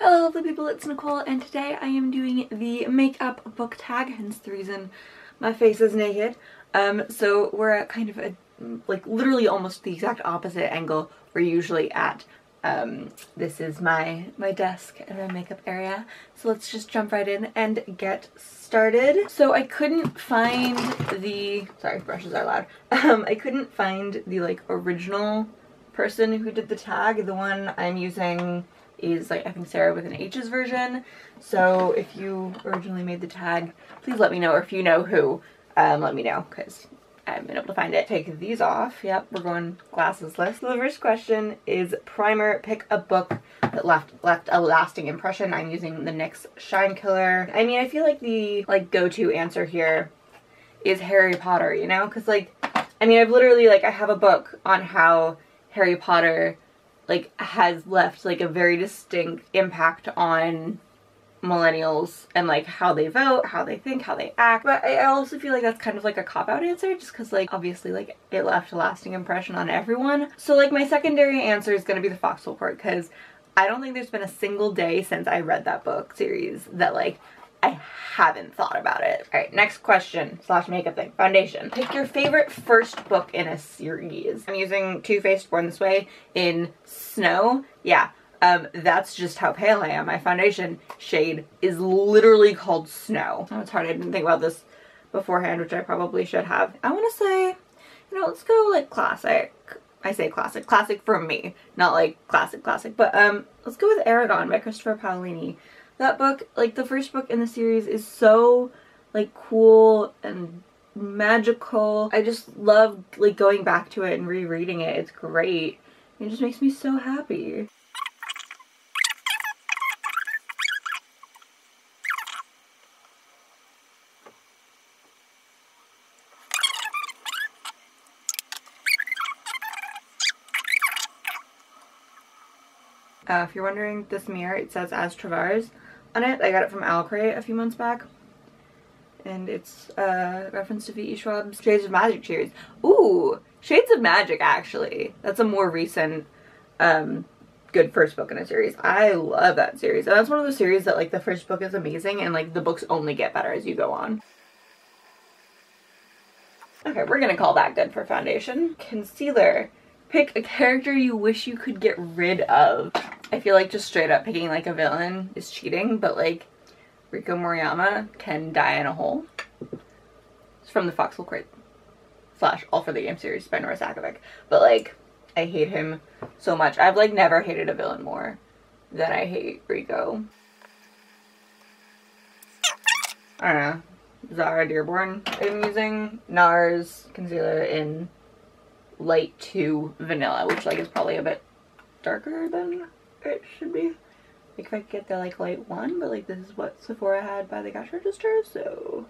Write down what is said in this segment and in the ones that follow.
Hello lovely people, it's Nicole and today I am doing the makeup book tag, hence the reason my face is naked. Um, so we're at kind of a, like literally almost the exact opposite angle we're usually at. Um, this is my, my desk and my makeup area. So let's just jump right in and get started. So I couldn't find the, sorry brushes are loud, um, I couldn't find the like original person who did the tag. The one I'm using is like I think Sarah with an H's version. So if you originally made the tag, please let me know. Or if you know who, um, let me know because I haven't been able to find it. Take these off. Yep, we're going glassesless. So the first question is primer. Pick a book that left left a lasting impression. I'm using the NYX Shine Killer. I mean, I feel like the like go-to answer here is Harry Potter, you know? Because like, I mean, I've literally like, I have a book on how Harry Potter like has left like a very distinct impact on millennials and like how they vote, how they think, how they act. But I also feel like that's kind of like a cop-out answer just because like obviously like it left a lasting impression on everyone. So like my secondary answer is going to be the Foxhole Court because I don't think there's been a single day since I read that book series that like I haven't thought about it. All right, next question slash makeup thing. Foundation. Pick your favorite first book in a series. I'm using Too Faced Born This Way in Snow. Yeah, um, that's just how pale I am. My foundation shade is literally called Snow. Oh, it's hard. I didn't think about this beforehand, which I probably should have. I want to say, you know, let's go like classic. I say classic. Classic for me. Not like classic classic. But um, let's go with Eragon by Christopher Paolini that book, like the first book in the series is so like cool and magical. I just love like going back to it and rereading it. It's great. It just makes me so happy. Uh, if you're wondering, this mirror, it says As Travars on it. I got it from Alcray a few months back. And it's a reference to V.E. Schwab's Shades of Magic series. Ooh, Shades of Magic, actually. That's a more recent um, good first book in a series. I love that series. And that's one of those series that like the first book is amazing and like the books only get better as you go on. Okay, we're gonna call that good for foundation. Concealer. Pick a character you wish you could get rid of. I feel like just straight up picking like a villain is cheating, but like Rico Moriyama can die in a hole. It's from the Foxhole Court slash All for the Game series by Nora Sakavic. But like, I hate him so much. I've like never hated a villain more than I hate Rico. I don't know. Zara Dearborn. I'm using NARS concealer in light 2 vanilla, which like is probably a bit darker than it should be. Like if I could get the like light one, but like this is what Sephora had by the cash register, so.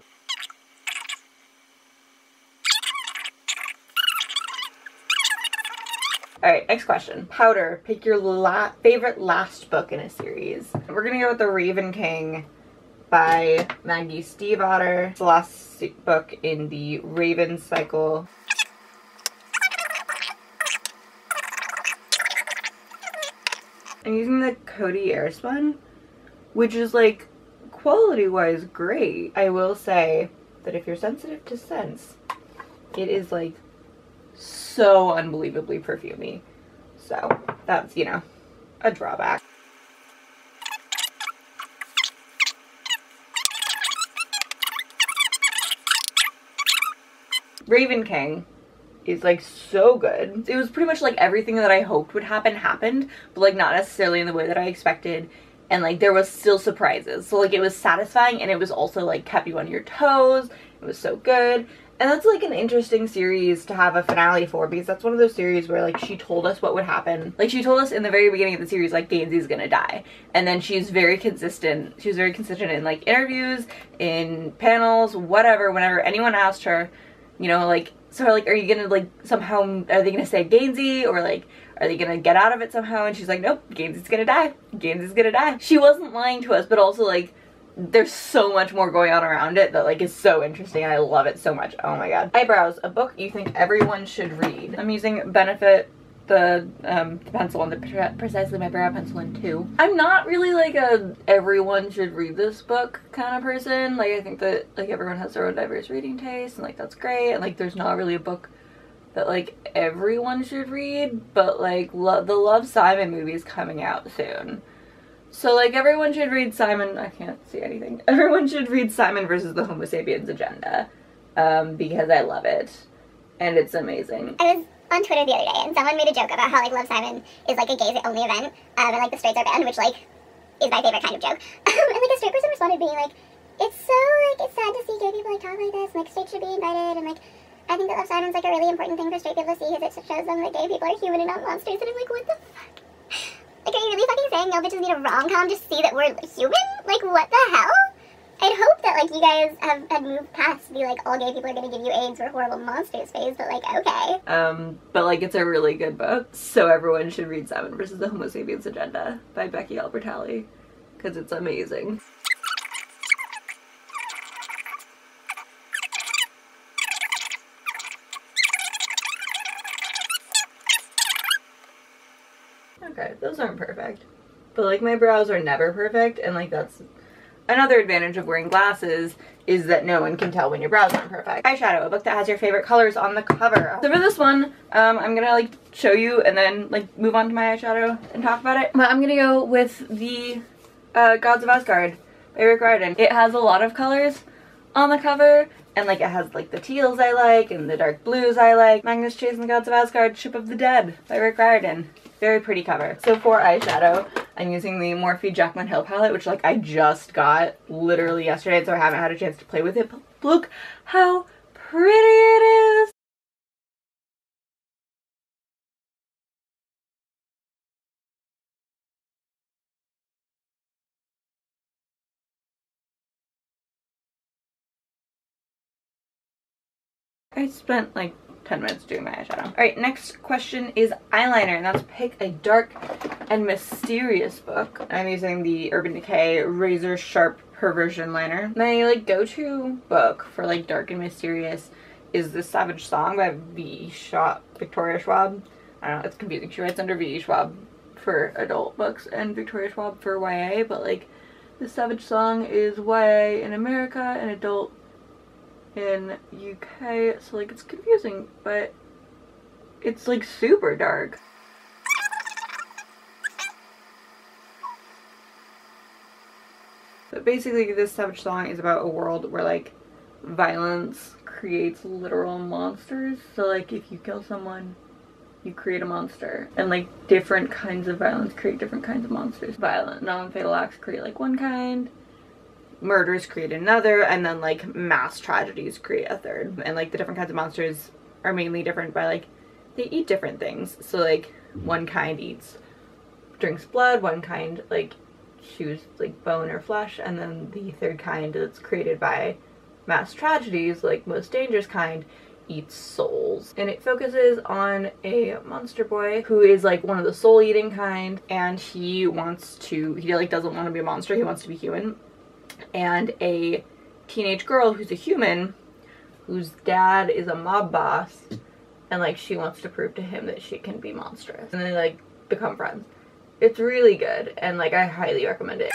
Alright, next question. Powder. Pick your la favorite last book in a series. We're gonna go with The Raven King by Maggie Stiefvater. It's the last book in the Raven cycle. I'm using the Coty Airspun, which is like quality-wise great. I will say that if you're sensitive to scents, it is like so unbelievably perfumey. So that's, you know, a drawback. Raven King is like so good. It was pretty much like everything that I hoped would happen happened, but like not necessarily in the way that I expected. And like there was still surprises. So like it was satisfying and it was also like kept you on your toes. It was so good. And that's like an interesting series to have a finale for because that's one of those series where like she told us what would happen. Like she told us in the very beginning of the series like Gansey's gonna die. And then she's very consistent. She was very consistent in like interviews, in panels, whatever, whenever anyone asked her, you know, like so like are you gonna like somehow are they gonna say Gansey? Or like are they gonna get out of it somehow? And she's like nope Gansey's gonna die. Gansey's gonna die. She wasn't lying to us but also like there's so much more going on around it that like is so interesting. I love it so much. Oh my god. Eyebrows a book you think everyone should read. I'm using Benefit the, um, pencil and the precisely my brow pencil in two. I'm not really like a everyone should read this book kind of person. Like I think that like everyone has their own diverse reading taste and like that's great and like there's not really a book that like everyone should read but like lo the Love Simon movie is coming out soon. So like everyone should read Simon, I can't see anything. Everyone should read Simon versus the Homo sapiens agenda um, because I love it and it's amazing. I was on Twitter the other day, and someone made a joke about how like Love Simon is like a gays only event, um, and like the straights are banned, which like is my favorite kind of joke. and like a straight person responded being like, "It's so like it's sad to see gay people like talk like this, like straight should be invited, and like I think that Love Simon's like a really important thing for straight people to see because it shows them that gay people are human and not monsters." And I'm like, what the fuck? Like, are you really fucking saying no bitches need a rom com to see that we're human? Like, what the hell? I'd hope that like you guys have had moved past be like all gay people are gonna give you AIDS or horrible monsters phase, but like okay. Um, but like it's a really good book, so everyone should read Simon versus the Homo Sapiens Agenda by Becky Albertalli because it's amazing. Okay, those aren't perfect. But like my brows are never perfect and like that's Another advantage of wearing glasses is that no one can tell when your brows aren't perfect. Eyeshadow, a book that has your favorite colors on the cover. So for this one, um, I'm gonna like show you and then like move on to my eyeshadow and talk about it. But I'm gonna go with the uh, Gods of Asgard by Rick Riordan. It has a lot of colors on the cover and like it has like the teals I like and the dark blues I like. Magnus Chase and the Gods of Asgard, Ship of the Dead by Rick Riordan. Very pretty cover. So for eyeshadow, I'm using the Morphe Jaclyn Hill palette, which like I just got literally yesterday, so I haven't had a chance to play with it. But look how pretty it is! I spent like 10 minutes doing my eyeshadow. Alright, next question is eyeliner, and that's pick a dark and mysterious book. I'm using the Urban Decay Razor Sharp Perversion Liner. My like go-to book for like dark and mysterious is The Savage Song by V. Schwab, Victoria Schwab. I don't know, it's confusing. She writes under V. Schwab for adult books and Victoria Schwab for YA, but like The Savage Song is YA in America and adult in UK, so like it's confusing, but it's like super dark. But basically this Savage Song is about a world where like violence creates literal monsters. So like if you kill someone, you create a monster. And like different kinds of violence create different kinds of monsters. Violent non-fatal acts create like one kind, murders create another and then like mass tragedies create a third. And like the different kinds of monsters are mainly different by like they eat different things. So like one kind eats drinks blood one kind like chews like bone or flesh and then the third kind that's created by mass tragedies like most dangerous kind eats souls. And it focuses on a monster boy who is like one of the soul eating kind and he wants to he like doesn't want to be a monster he wants to be human and a teenage girl who's a human whose dad is a mob boss and like she wants to prove to him that she can be monstrous. And they like become friends. It's really good and like i highly recommend it.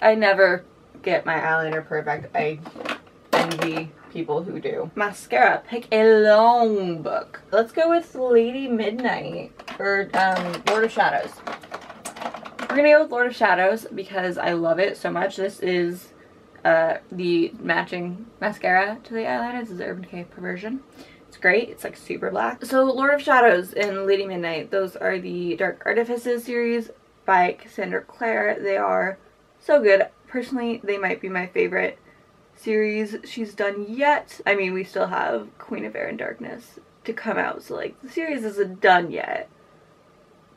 I never get my eyeliner perfect. I envy people who do. Mascara pick a long book. Let's go with lady midnight or um lord of shadows we're gonna go with Lord of Shadows because I love it so much. This is uh, the matching mascara to the eyeliner. This is Urban Decay Perversion. It's great. It's like super black. So Lord of Shadows and Lady Midnight, those are the Dark Artifices series by Cassandra Clare. They are so good. Personally, they might be my favorite series she's done yet. I mean, we still have Queen of Air and Darkness to come out, so like the series isn't done yet.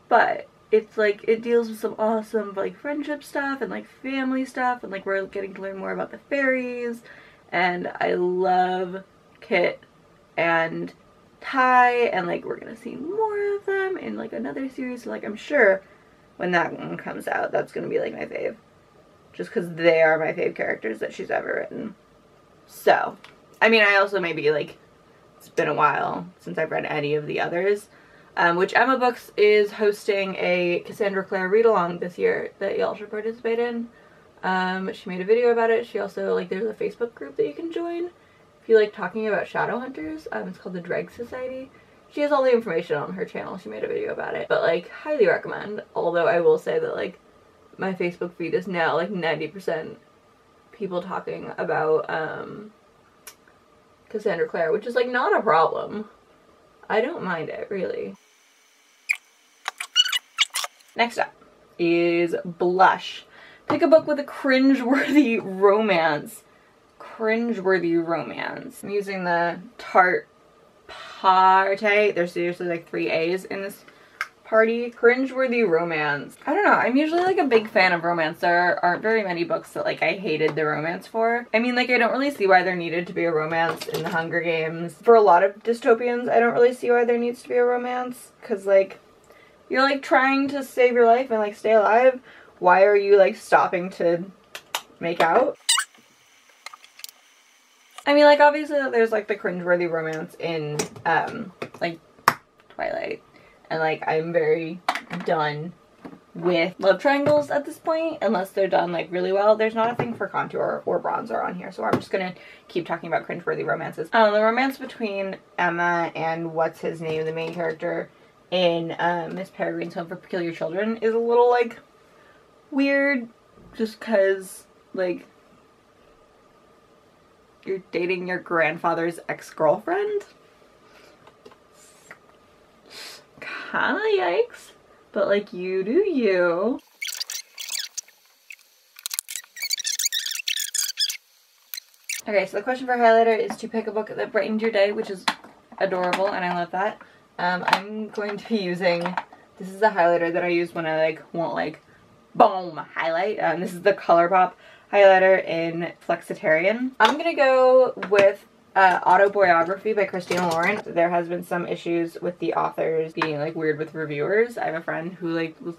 But it's like it deals with some awesome like friendship stuff and like family stuff and like we're getting to learn more about the fairies. And I love Kit and Ty and like we're gonna see more of them in like another series. So like I'm sure when that one comes out that's gonna be like my fave. Just because they are my fave characters that she's ever written. So I mean I also maybe like it's been a while since I've read any of the others. Um, which Emma Books is hosting a Cassandra Clare read along this year that y'all should participate in. Um, she made a video about it. She also, like, there's a Facebook group that you can join if you like talking about shadow hunters. Um, it's called the Dreg Society. She has all the information on her channel. She made a video about it. But, like, highly recommend. Although I will say that, like, my Facebook feed is now, like, 90% people talking about, um, Cassandra Clare, which is, like, not a problem. I don't mind it, really. Next up is Blush. Pick a book with a cringe-worthy romance. Cringe-worthy romance. I'm using the Tarte Party. There's seriously like three A's in this party. Cringe-worthy romance. I don't know. I'm usually like a big fan of romance. There aren't very many books that like I hated the romance for. I mean like I don't really see why there needed to be a romance in the Hunger Games. For a lot of dystopians, I don't really see why there needs to be a romance. Cause like you're like trying to save your life and like stay alive. Why are you like stopping to make out? I mean like obviously there's like the cringeworthy romance in um like Twilight and like I'm very done with love triangles at this point unless they're done like really well. There's not a thing for contour or bronzer on here so I'm just gonna keep talking about cringeworthy romances. Um, the romance between Emma and what's his name, the main character, in uh, Miss Peregrine's Home for Peculiar Children is a little like weird just because like you're dating your grandfather's ex-girlfriend? Kinda yikes but like you do you. Okay so the question for highlighter is to pick a book that brightened your day which is adorable and I love that um, I'm going to be using, this is a highlighter that I use when I like want like boom highlight. Um, this is the Colourpop highlighter in Flexitarian. I'm going to go with uh, Autoboyography by Christina Lauren. There has been some issues with the authors being like weird with reviewers. I have a friend who like was,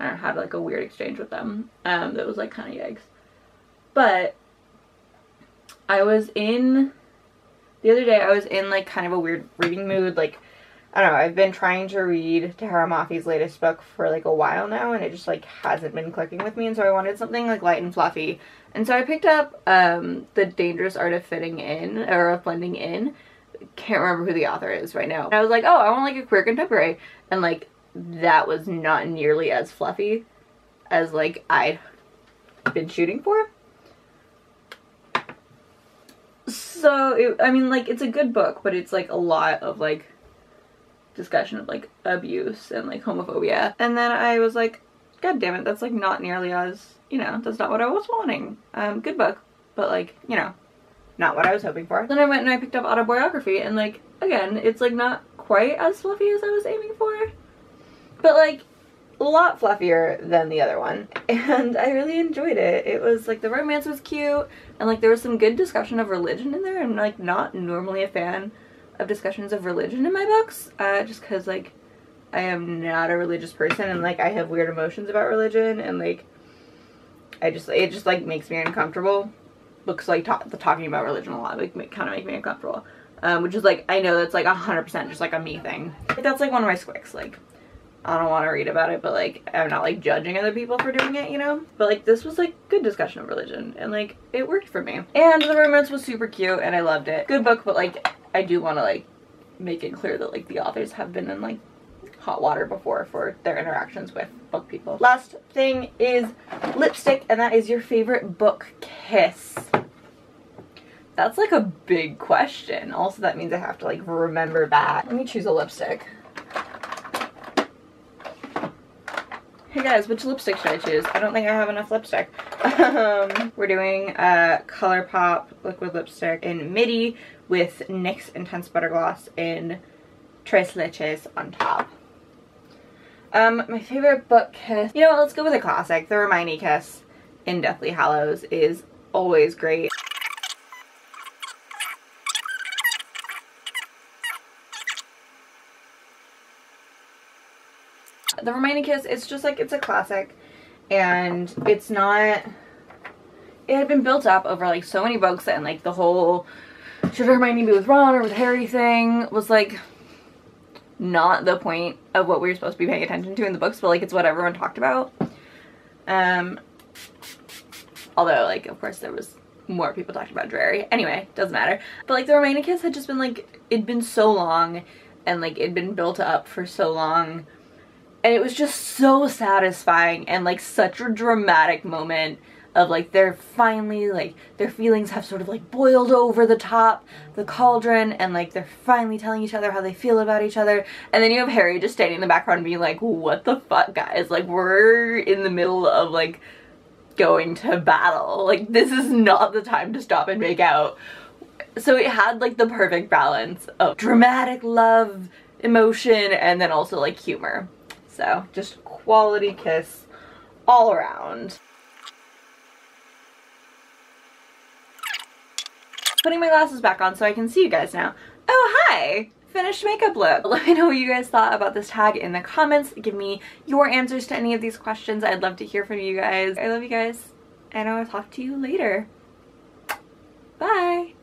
I don't know, had like a weird exchange with them um, that was like kind of yikes. But I was in, the other day I was in like kind of a weird reading mood, like I don't know, I've been trying to read Tahereh Mafi's latest book for like a while now and it just like hasn't been clicking with me and so I wanted something like light and fluffy. And so I picked up um, The Dangerous Art of Fitting In, or of Blending In. Can't remember who the author is right now. And I was like, oh, I want like a queer contemporary. And like that was not nearly as fluffy as like I'd been shooting for. So, it, I mean, like, it's a good book, but it's like a lot of like discussion of like abuse and like homophobia. And then I was like, God damn it, that's like not nearly as, you know, that's not what I was wanting. Um, good book, but like, you know, not what I was hoping for. Then I went and I picked up Autoboyography and like, again, it's like not quite as fluffy as I was aiming for, but like a lot fluffier than the other one and I really enjoyed it. It was like the romance was cute and like there was some good discussion of religion in there. I'm like not normally a fan of discussions of religion in my books, uh, just because like I am not a religious person and like I have weird emotions about religion and like I just it just like makes me uncomfortable. Books like talk, talking about religion a lot like kind of make me uncomfortable, um, which is like I know that's like hundred percent just like a me thing. That's like one of my squicks. Like I don't want to read about it, but like I'm not like judging other people for doing it, you know. But like this was like good discussion of religion and like it worked for me. And the romance was super cute and I loved it. Good book, but like I do want to like make it clear that like the authors have been in like hot water before for their interactions with book people. Last thing is lipstick and that is your favorite book kiss. That's like a big question. Also that means I have to like remember that. Let me choose a lipstick. Hey guys, which lipstick should I choose? I don't think I have enough lipstick. Um, we're doing a Colourpop liquid lipstick in Midi with NYX Intense Butter Gloss in Tres Leches on top. Um, my favorite book kiss. You know what, let's go with a classic. The Hermione kiss in Deathly Hallows is always great. The kiss, it's just like, it's a classic and it's not, it had been built up over like so many books and like the whole should Hermione be with Ron or with Harry thing was like not the point of what we were supposed to be paying attention to in the books, but like it's what everyone talked about. Um, although like of course there was more people talking about Drarry. Anyway, doesn't matter. But like the Romione kiss had just been like it'd been so long and like it'd been built up for so long and it was just so satisfying and like such a dramatic moment of like they're finally like their feelings have sort of like boiled over the top the cauldron and like they're finally telling each other how they feel about each other. And then you have Harry just standing in the background being like what the fuck guys? Like we're in the middle of like going to battle. Like this is not the time to stop and make out. So it had like the perfect balance of dramatic love emotion and then also like humor so just quality kiss all around putting my glasses back on so I can see you guys now. Oh, hi! Finished makeup look. Let me know what you guys thought about this tag in the comments. Give me your answers to any of these questions. I'd love to hear from you guys. I love you guys, and I will talk to you later. Bye!